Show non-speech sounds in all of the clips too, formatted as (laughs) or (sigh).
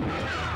Yeah!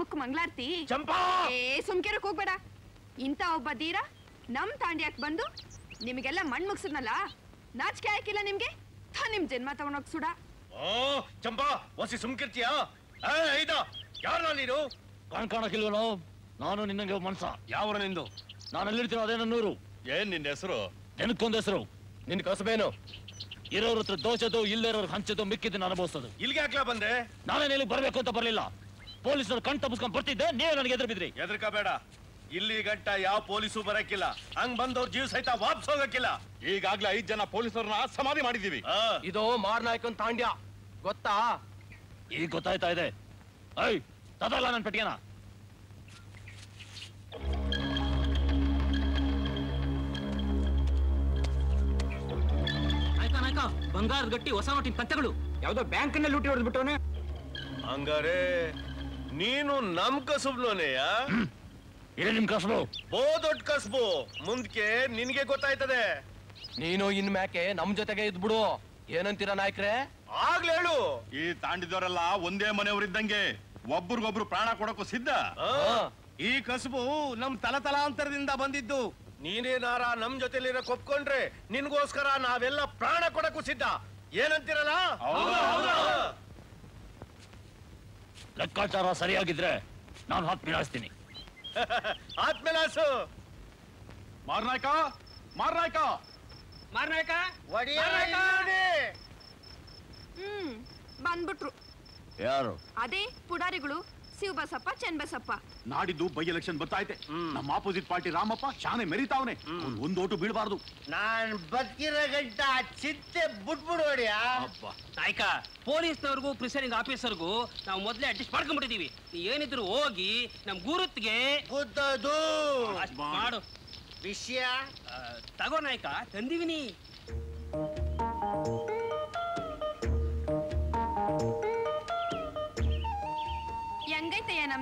ಮುಖ ಮಂಗ್ಲಾರ್ತಿ ಚಂಪಾ! ಏ ಸುಮ್ಕೆರಕ್ ಹೋಗ್ಬೇಡ. ಇಂತ ಒಬ್ಬ ಧೀರ ನಮ್ ತಾಂಡ್ಯಾಕ್ ಬಂದು ನಿಮಗೆಲ್ಲ ಮಣ್ ಮುಗ್ಸದ್ನಲ್ಲ ನಾಚಿಕೆ ಹಾಕಿಲ್ಲ ನಿಮ್ಗೆ? ನಿಮ್ ಜನ್ಮ ತಗೊಂಡೋಗ್ ಸುಡ. ಓ ಚಂಪಾ ಒಸಿ ಸುಮ್ಕಿರ್ತೀಯ? ಯಾರ ನೀನು? ಕಾಣ್ ಕಾಣಕ್ಕಿಲ್ವನೋ? ನಾನು ನಿನ್ನಂಗೆ ಮನ್ಸ ಯಾವರ ನಿಂದು? ನಾನು ಎಲ್ಲಿರ್ತೀನೋ ಅದೇ ನನ್ನೂರು. ಏನ್ ನಿನ್ನ ಹೆಸರು? ನೆನಕೊಂದ್ ಹೆಸರು. ನಿನ್ ಕಸಬೇನು. ಇರೋರ ಹತ್ರ ದೋಚೋದು ಇಲ್ಲೇ ಹಂಚೋದು ಮಿಕ್ಕಿದ್ದು ಅನುಭವಿಸೋದು. ಇಲ್ಲಿಗೆ ಹಾಕ್ಲಾ ಬಂದೆ? ನಾನೇನು ಇಲ್ಲಿ ಬರ್ಬೇಕು ಅಂತ ಬರ್ಲಿಲ್ಲ. ಪೊಲೀಸರು ಕಣ್ ತಪ್ಪಿಸ್ಕೊಂಡ್ ಬರ್ತಿದ್ದೆ ನೀವೇ ನನಗೆ ಎದುರು ಬಿದ್ರಿ ಎದ್ರಕ ಬೇಡ ಇಲ್ಲಿ ಗಂಟ ಯಾವ ಪೊಲೀಸು ಬರಕ್ಕಿಲ್ಲ. ಹಂಗ್ ಬಂದವ್ರ ಜೀವ ಸಹಿತ ವಾಪಸ್ ಹೋಗಕ್ಕಿಲ್ಲ. ಈಗಾಗ್ಲೇ ಐದ್ ಜನ ಪೊಲೀಸರನ್ನ ಸಮಾಧಿ ಮಾಡಿದೀವಿ ಆ, ಇದು ಮಾರ್ನಾಯ್ಕನ್ ತಾಂಡ್ಯ. ಗೊತ್ತಾ? ಈಗ ಗೊತ್ತಾಯ್ತಾ ಇದೆ. ಐ ತದಲ್ಲ ನನ್ ಪೆಟ್ಟಿಗೆನ. ಬಂಗಾರದ ಗಟ್ಟಿ ಹೊಸ ನೋಟಿನ ಪಂತಗಳು. ಯಾವ್ದೋ ಬ್ಯಾಂಕ್ನಲ್ಲಿ ಲೂಟಿ ಹೊಡೆದ್ಬಿಟ್ಟವನೇ. ಹಂಗಾರೆ ನೀನು ನಮ್ ಕಸುಬ್ನೋನೆಯ? ಇದೆ ನಿಮ್ ಕಸಬು. ಬೋ ದೊಡ್ಡ ಕಸಬು. ಮುಂದಕ್ಕೆ ನಿನ್ಗೆ ಗೊತ್ತಾಯ್ತದೆ. ನೀನು ಇನ್ ಮ್ಯಾಕೆ ನಮ್ ಜೊತೆಗೆ ಇದ್ಬಿಡು ಏನಂತೀರ ನಾಯ್ಕ್ರೆ? ಆಗ್ಲೇ ಹೇಳು. ಈ ತಾಂಡಿದವರೆಲ್ಲ ಒಂದೇ ಮನೆಯವರಿದ್ದಂಗೆ ಒಬ್ರಿಗೊಬ್ರು ಪ್ರಾಣ ಕೊಡಕ್ಕೂ ಸಿದ್ಧ? ಆ, ಈ ಕಸಬು ನಮ್ ತಲತಲಾಂತರದಿಂದ ಬಂದಿದ್ದು. ನೀನೇನಾರ ನಮ್ ಜೊತೆಲಿರ ಕೊಪ್ಕೊಂಡ್ರೆ ನಿನ್ಗೋಸ್ಕರ ನಾವೆಲ್ಲ ಪ್ರಾಣ ಕೊಡಕ್ಕೂ ಸಿದ್ಧ. ಏನಂತೀರಲ್ಲ? ಲೆಕ್ಕಾಚಾರ ಸರಿಯಾಗಿದ್ರೆ ನಾನು ಹಾಕಿ ಬೀಳಾಯಿಸ್ತೀನಿ ಆತ್ಮೇಲಾಸು (laughs) ಮಾರ್ನಾಯ್ಕ ಮಾರ್ನಾಯ್ಕ. ಮಾರ್ನಾಯ್ಕ? ಹ್ಮ್ ಬಂದ್ಬಿಟ್ರು. ಯಾರು? ಅದೇ ಪುಡಾರಿಗಳು. ಶಿವಬಸಪ್ಪ ಚೆನ್ಬಸಪ್ಪ ನಾಡಿದ್ದು ಬೈ ಎಲೆಕ್ಷನ್ ಬರ್ತಾಯ್ತೆ ನಮ್ಮ ಆಪೋಸಿಟ್ ಪಾರ್ಟಿ ರಾಮಪ್ಪ ಶಾನೆ ಮೆರಿತಾವನೆ. ಒಂದ್ ಓಟು ಬೀಳಬಾರ್ದು. ನಾನ್ ಬದುಕಿರೋ ಗಂಟ ಚಿತ್ತೆ ಬಿಟ್ಬಿಡೋಡಿಯಾ ನಾಯ್ಕ ಪೊಲೀಸ್ನವ್ರಿಗೂ ಪ್ರಿಸೈಡಿಂಗ್ ಆಫೀಸರ್ಗೂ ನಾವು ಮೊದಲೇ ಅಡ್ಜಸ್ಟ್ ಮಾಡ್ಕೊಂಡ್ಬಿಟ್ಟಿದೀವಿ. ನೀ ಏನಿದ್ರು ಹೋಗಿ ನಮ್ ಗುರುತ್ಗೆ ಮಾಡು. ವಿಷಯ. ತಗೋ ನಾಯ್ಕ ತಂದಿವಿನಿ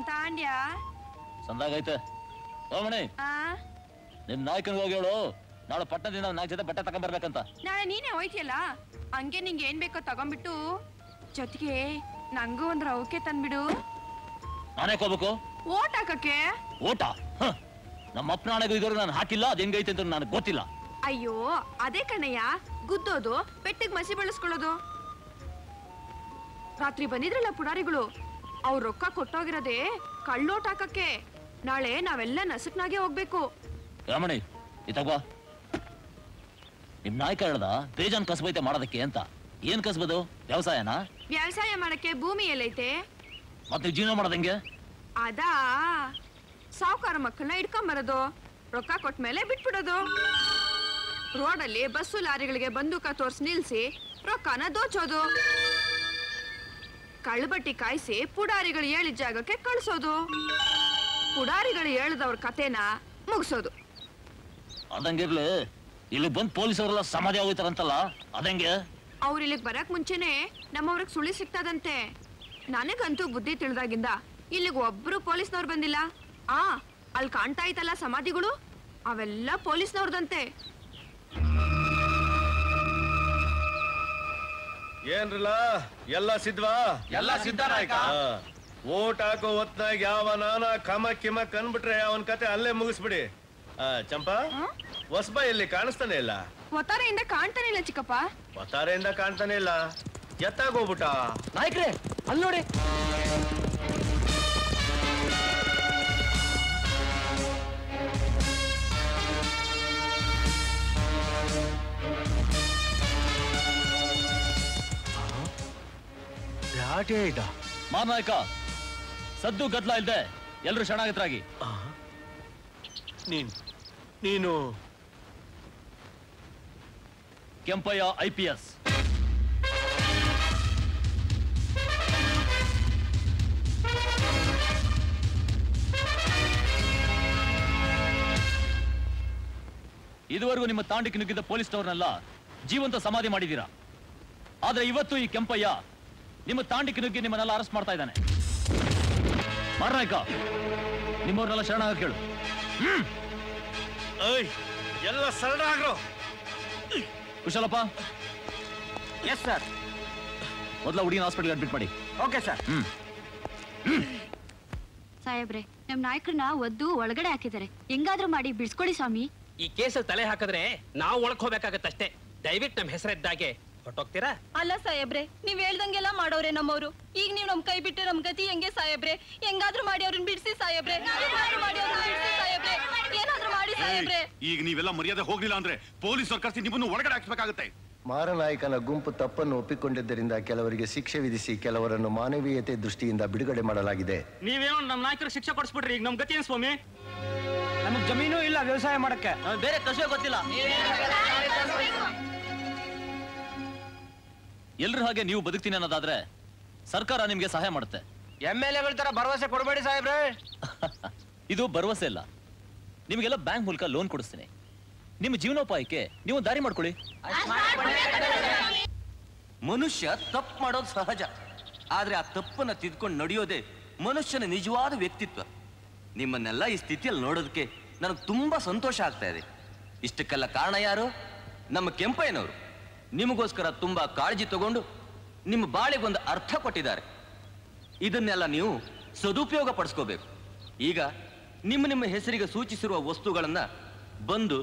ತಾಂಡ್ಯ? ಸಂದಾಗೈತೆ ಓಮಣಿ ಆ? ನಿಮ್ ನಾಯಕನಿಗೆ ಹೋಗಿ ಹೇಳು. ನಾಳೆ ಪಟ್ಟಣದಿಂದ ನಾಲ್ಕು ಜೊತೆ ಬಟ್ಟೆ ತಗೊಂಡ್ಬರ್ಬೇಕಂತ ನಾಳೆ ನೀನೇ ಹೋಯ್ತಿಯಲ್ಲ? ಹಂಗೆ ನಿಂಗೆ ಏನ್ ಬೇಕೋ ತಗೊಂಡ್ಬಿಟ್ಟು ಜೊತೆಗೆ ನಂಗೂ ಒಂದ್ ರೌಕೆ ತಂದ್ಬಿಡು. ನಾನೇ ಹೋಗ್ಬೇಕು? ಓಟ್ ಹಾಕಕ್ಕೆ ಓಟ. ನಮ್ಮ ಅಪ್ಪನ ಹಣೆಗೂ ಇದ್ರು ನಾನು ಹಾಕಿಲ್ಲ ಅದ್ ಹೆಂಗೈತೆ ಅಂತ ನನಗೆ ಗೊತ್ತಿಲ್ಲ. ಅಯ್ಯೋ ಅದೇ ಕಣಯ್ಯ ಗುದ್ದೋದು ಪೆಟ್ಟಿಗೆ ಮಸಿ ಬಳಸ್ಕೊಳ್ಳೋದು. ರಾತ್ರಿ ಬಂದಿದ್ರಲ್ಲ ಪುಡಾರಿಗಳು? ಅವ್ರ ರೊಕ್ಕ ಕೊಟ್ಟೋಗಿರೋದೇ ಕಳ್ಳೋಟ್ ಹಾಕಕ್ಕೆ. ನಾಳೆ ನಾವೆಲ್ಲ ನಸಕ್ನಾಗೆ ಹೋಗ್ಬೇಕು. ರಮಣಿ ಇತಗೋ ನಿಮ್ ನಾಯ್ಕ ಹೇಳ್ದ ಬೇಜಾನ್ ಕಸಬೈತೆ ಮಾಡೋದಕ್ಕೆ ಅಂತ. ಏನ್ ಕಸಬದು? ವ್ಯವಸಾಯನಾ? ವ್ಯವಸಾಯ ಮಾಡಕ್ಕೆ ಭೂಮಿ ಎಲ್ಲೈತೆ. ಮತ್ತೆ ಜೀವನ ಮಾಡದಂಗೆ ಅದಾ? ಸಾವುಕಾರ ಮಕ್ಕಳನ್ನ ಇಟ್ಕೊಂಬರೋದು ರೊಕ್ಕ ಕೊಟ್ಮೇಲೆ ಬಿಟ್ಬಿಡೋದು. ರೋಡಲ್ಲಿ ಬಸ್ಸು ಲಾರಿಗಳಿಗೆ ಬಂದೂಕ ತೋರ್ಸಿ ನಿಲ್ಸಿ ರೊಕ್ಕನ ದೋಚೋದು. ಕಳ್ಬಟ್ಟಿ ಕಾಯಿಸಿ ಪುಡಾರಿಗಳು ಹೇಳಿದ ಜಾಗಕ್ಕೆ ಕಳಿಸೋದು. ಪುಡಾರಿಗಳು ಹೇಳಿದವ್ರ ಕತೆನ ಮುಗಿಸೋದು. ಅದಂಗಿರ್ಲಿ ಇಲ್ಲಿ ಬಂದ್ ಪೊಲೀಸರೆಲ್ಲ ಸಮಾಧಿ ಹೋಗ್ತಾರಂತಲ್ಲ ಅದಂಗೆ? ಅವ್ರ ಇಲ್ಲಿಗೆ ಬರಕ್ ಮುಂಚೆನೆ ನಮ್ಮವ್ರಿಗೆ ಸುಳಿ ಸಿಗ್ತದಂತೆ. ನನಗಂತೂ ಬುದ್ಧಿ ತಿಳಿದಾಗಿಂದ ಇಲ್ಲಿಗೆ ಒಬ್ರು ಪೊಲೀಸ್ನವ್ರು ಬಂದಿಲ್ಲ. ಆ ಅಲ್ಲಿ ಕಾಣ್ತಾ ಇತ್ತಲ್ಲ ಸಮಾಧಿಗಳು? ಅವೆಲ್ಲ ಪೊಲೀಸ್ನವ್ರದಂತೆ. ಏನ್ರಲ್ಲ? ಎಲ್ಲ ಸಿದ್ವಾ? ಎಲ್ಲ ಸಿದ್ಧ ಓಟ್ ಹಾಕೋ ಹೊತ್ನಾಗ ಯಾವ ನಾನ ಕಮ ಕಿಮ ಕನ್ಬಿಟ್ರೆ ಅವನ್ ಕತೆ ಅಲ್ಲೇ ಮುಗಿಸ್ಬಿಡಿ. ಆ, ಚಂಪಾ ಹೊಸಬ ಎಲ್ಲಿ ಕಾಣಿಸ್ತಾನೆ ಇಲ್ಲ? ಒತ್ತಾರೆಯಿಂದ ಕಾಣ್ತಾನೆ ಇಲ್ಲ ಚಿಕ್ಕಪ್ಪ. ಒತ್ತಾರೆಯಿಂದ ಕಾಣ್ತಾನೆ ಇಲ್ಲ. ಎತ್ತಾಗೋಗ್ಬಿಟ್ಟ ನಾಯ್ಕ್ರೆ ಅಲ್ಲಿ ನೋಡಿ. ಇದ್ದ ಮಾನಾಯಕ ಸದ್ದು ಗದ್ಲ ಇಲ್ದೆ ಎಲ್ರು ಶರಣಾಗತರಾಗಿ. ನೀನ್ ನೀನು. Kempaiah I P S. ಇದುವರೆಗೂ ನಿಮ್ಮ ತಾಂಡಿಗೆ ನುಗ್ಗಿದ್ದ ಪೊಲೀಸ್ನವ್ರನ್ನೆಲ್ಲ ಜೀವಂತ ಸಮಾಧಿ ಮಾಡಿದ್ದೀರಾ? ಆದ್ರೆ ಇವತ್ತು ಈ ಕೆಂಪಯ್ಯ ನಿಮ್ಮ ತಾಂಡಿಕ್ಕೆ ನುಗ್ಗಿ ನಿಮ್ಮನ್ನೆಲ್ಲ ಅರೆಸ್ಟ್ ಮಾಡ್ತಾ ಇದ್ದಾನೆ. ಮಾರ್ನಾಯ್ಕ ನಿಮ್ಮವ್ರನ್ನೆಲ್ಲ ಶರಣಾಗ ಕೇಳು. ಎಲ್ಲ ಸರಳಾಗ್ರು ಕುಶಲಪ್ಪ. ಎಸ್ ಸರ್ ಮೊದಲ ಹುಡುಗಿನ ಹಾಸ್ಪಿಟಲ್ ಅಡ್ಮಿಟ್ ಮಾಡಿ. Okay sir hmm. ಸಾಹೇಬ್ರೆ ನಮ್ ನಾಯಕರನ್ನ ಒದ್ದು ಒಳಗಡೆ ಹಾಕಿದ್ದಾರೆ. ಹೆಂಗಾದ್ರೂ ಮಾಡಿ ಬಿಡ್ಸ್ಕೊಡಿ ಸ್ವಾಮಿ. ಈ ಕೇಸಲ್ಲಿ ತಲೆ ಹಾಕಿದ್ರೆ ನಾವು ಒಳಕ್ ಹೋಗ್ಬೇಕಾಗತ್ತಷ್ಟೇ. ದಯವಿಟ್ಟು ನಮ್ಮ ಹೆಸರಿದ್ದಾಗೆ ಹೊಟ್ಟೋಗ್ತೀರಾ ಅಲ್ಲ ಸಾಹೇಬ್ರೆ ನೀವ್ ಹೇಳ್ದಂಗೆಲ್ಲ ಮಾಡೋರೆ ನಮ್ಮವ್ರು. ಈಗ ನೀವ್ ನಮ್ ಕೈ ಬಿಟ್ಟು ನಮ್ ಗತಿ ಹೆಂಗೆ ಸಾಹೇಬ್ರೆ? ಹೆಂಗಾದ್ರೂ ಮಾಡಿ ಅವ್ರನ್ನ ಬಿಡಿಸಿ ಸಾಹೇಬ್ರೆ. ಮಾಡಿ ಅವ್ರನ್ನ ಬಿಡಿಸಿ ಸಾಹೇಬ್ರೆ. ಏನಾದ್ರೂ ಮಾಡಿ ಸಾಹೇಬ್ರೆ. ಈಗ ನೀವೆಲ್ಲ ಮರ್ಯಾದೆ ಹೋಗ್ಲಿಲ್ಲ ಅಂದ್ರೆ ಪೊಲೀಸ್ ಕರ್ಸಿ ನಿಮ್ಮನ್ನು ಒಳಗಡೆ ಹಾಕ್ಸ್ಬೇಕಾಗತ್ತೆ. ಮಾರನಾಯಕನ ಗುಂಪು ತಪ್ಪನ್ನು ಒಪ್ಪಿಕೊಂಡಿದ್ದರಿಂದ ಕೆಲವರಿಗೆ ಶಿಕ್ಷೆ ವಿಧಿಸಿ ಕೆಲವರನ್ನು ಮಾನವೀಯತೆ ದೃಷ್ಟಿಯಿಂದ ಬಿಡುಗಡೆ ಮಾಡಲಾಗಿದೆ. ನೀವೇನೋ ನಮ್ಮ ನಾಯಕರು ಶಿಕ್ಷೆ ಕೊಡಿಸ್ಬಿಟ್ರಿ ಈಗ ನಮ್ ಗತಿ ಏನ್ ಸ್ವಾಮಿ? ನಮಗ್ ಜಮೀನು ಇಲ್ಲ ವ್ಯವಸಾಯ ಮಾಡಕ್ಕೆ. ಬೇರೆ ಕಸ ಗೊತ್ತಿಲ್ಲ? ಎಲ್ರ ಹಾಗೆ ನೀವು ಬದುಕ್ತೀನಿ ಅನ್ನೋದಾದ್ರೆ ಸರ್ಕಾರ ನಿಮ್ಗೆ ಸಹಾಯ ಮಾಡುತ್ತೆ. ಎಂ ಎಲ್ ಎಗಳ ತರ ಭರವಸೆ ಕೊಡಬೇಡಿ ಸಾಹೇಬ್ರೆ. (laughs) ಇದು ಭರವಸೆ ಇಲ್ಲ ನಿಮಗೆಲ್ಲ ಬ್ಯಾಂಕ್ ಮೂಲಕ ಲೋನ್ ಕೊಡಿಸ್ತೀನಿ. ನಿಮ್ಮ ಜೀವನೋಪಾಯಕ್ಕೆ ನೀವು ದಾರಿ ಮಾಡ್ಕೊಳ್ಳಿ. ಮನುಷ್ಯ ತಪ್ಪು ಮಾಡೋದು ಸಹಜ. ಆದ್ರೆ ಆ ತಪ್ಪನ್ನ ತಿದ್ಕೊಂಡು ನಡೆಯೋದೇ ಮನುಷ್ಯನ ನಿಜವಾದ ವ್ಯಕ್ತಿತ್ವ. ನಿಮ್ಮನ್ನೆಲ್ಲ ಈ ಸ್ಥಿತಿಯಲ್ಲಿ ನೋಡೋದಕ್ಕೆ ನನಗೆ ತುಂಬಾ ಸಂತೋಷ ಆಗ್ತಾ ಇದೆ. ಇಷ್ಟಕ್ಕೆಲ್ಲ ಕಾರಣ ಯಾರು? ನಮ್ಮ ಕೆಂಪಯ್ಯನವರು. ನಿಮಗೋಸ್ಕರ ತುಂಬಾ ಕಾಳಜಿ ತಗೊಂಡು ನಿಮ್ಮ ಬಾಳಿಗೊಂದು ಅರ್ಥ ಕೊಟ್ಟಿದ್ದಾರೆ. ಇದನ್ನೆಲ್ಲ ನೀವು ಸದುಪಯೋಗ ಪಡಿಸ್ಕೋಬೇಕು. ಈಗ ನಿಮ್ಮ ನಿಮ್ಮ ಹೆಸರಿಗೆ ಸೂಚಿಸಿರುವ ವಸ್ತುಗಳನ್ನ ಬಂದು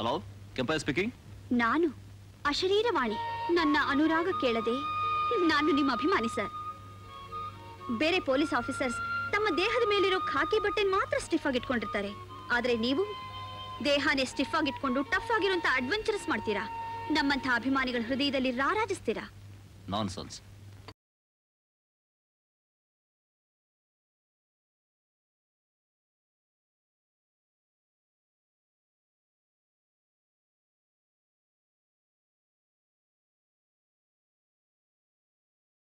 ಹಲೋ ಸ್ಪೀಕಿಂಗ್ ನಾನು ಅಶರೀರವಾಣಿ. ನನ್ನ ಅನುರಾಗ ಕೇಳದೆ ನಾನು ನಿಮ್ಮ ಅಭಿಮಾನಿ ಸರ್ ಬೇರೆ ಪೊಲೀಸ್ ಆಫೀಸರ್ಸ್ ತಮ್ಮ ದೇಹದ ಮೇಲಿರೋ ಖಾಕಿ ಬಟ್ಟೆ ಮಾತ್ರ ಸ್ಟಿಫ್ ಆಗಿ ಇಟ್ಕೊಂಡಿರ್ತಾರೆ ಆದ್ರೆ ನೀವು ದೇಹನೇ ಸ್ಟಿಫ್ ಆಗಿ ಇಟ್ಕೊಂಡು ಟಫ್ ಆಗಿರುವಂತ ಅಡ್ವೆಂಚರಸ್ ಮಾಡ್ತೀರಾ? ನಮ್ಮಂತ ಅಭಿಮಾನಿಗಳ ಹೃದಯದಲ್ಲಿ ರಾರಾಜಿಸ್ತೀರಾ? ನಾನ್ ಸೆನ್ಸ್